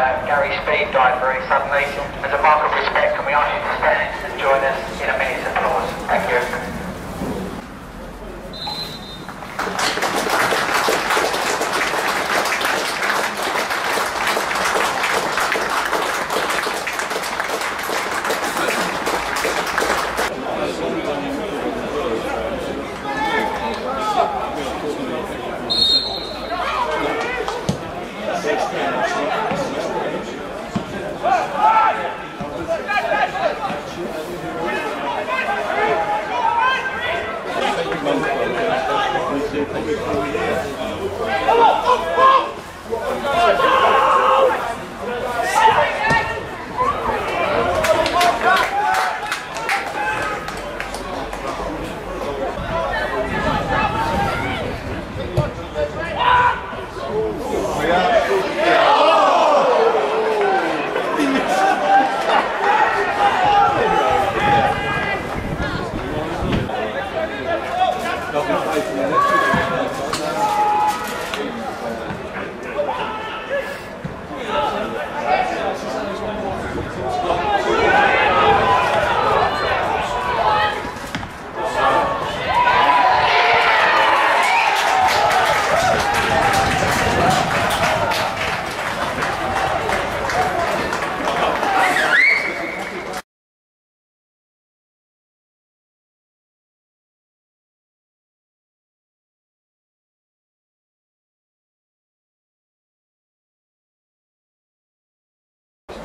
uh, Gary Speed died very suddenly. As a mark of respect, can we ask you to stand and join us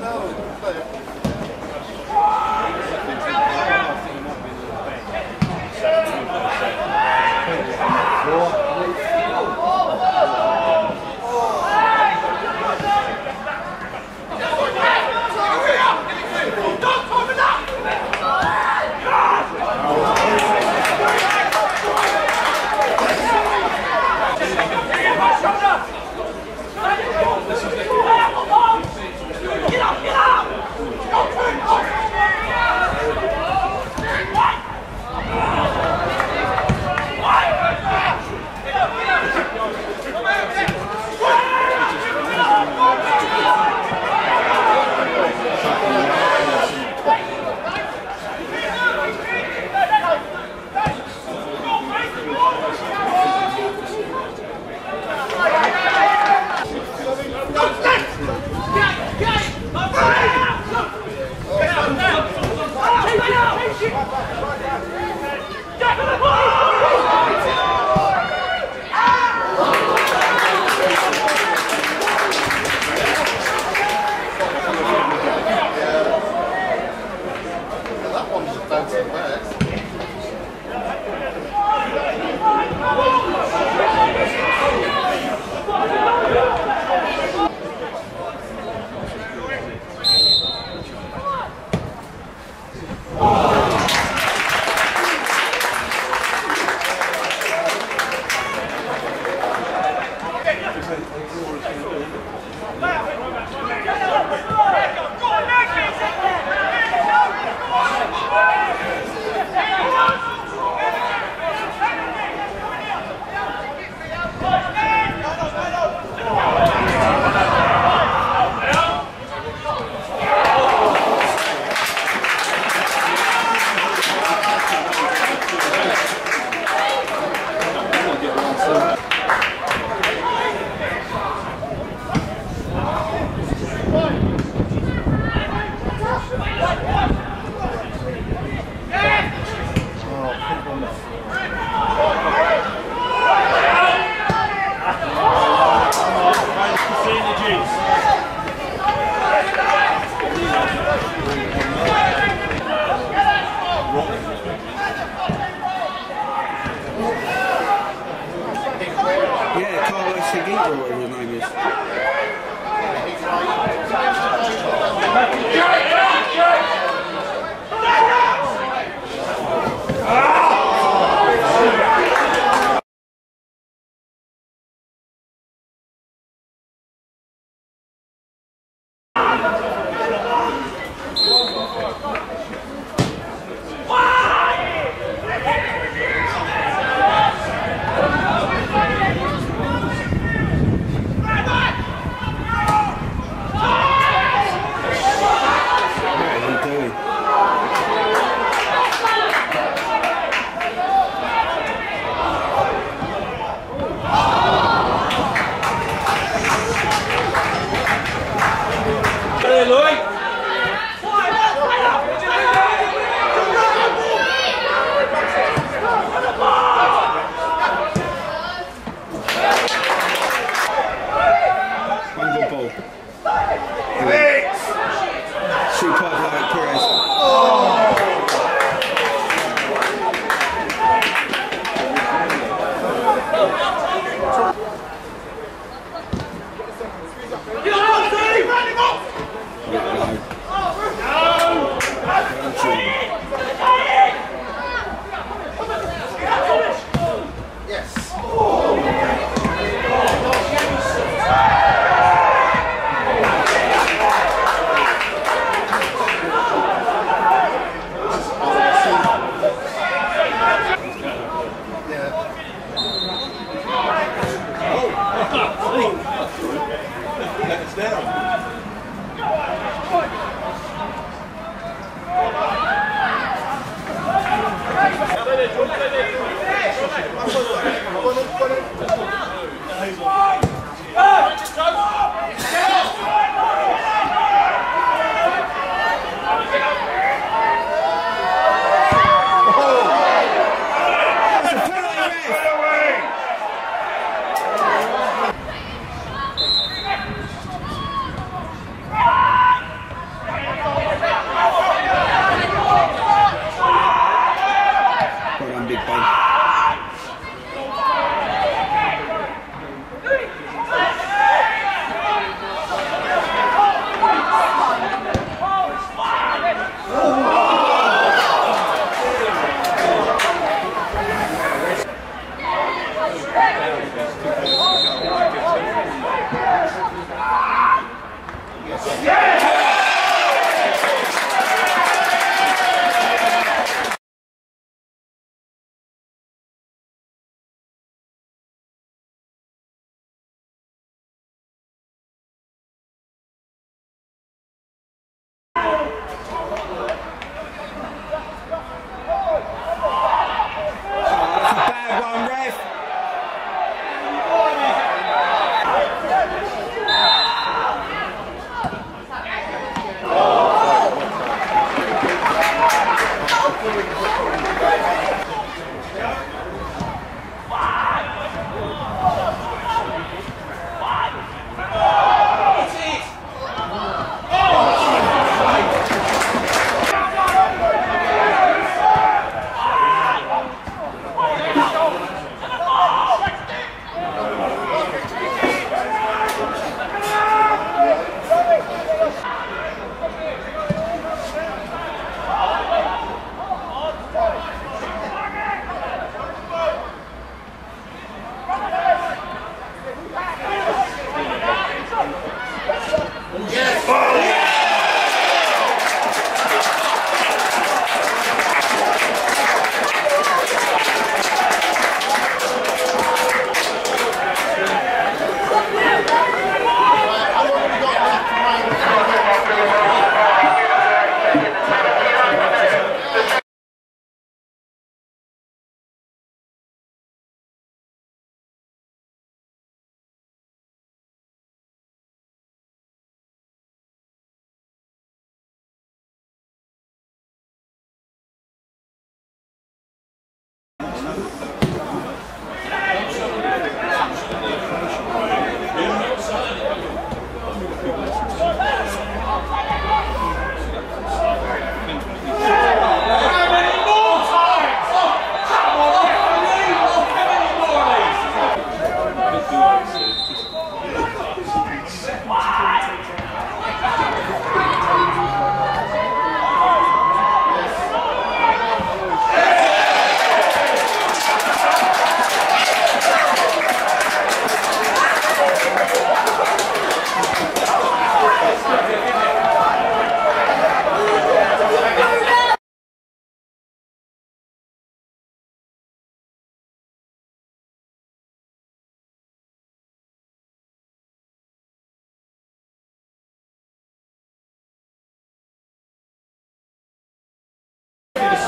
That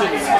I'm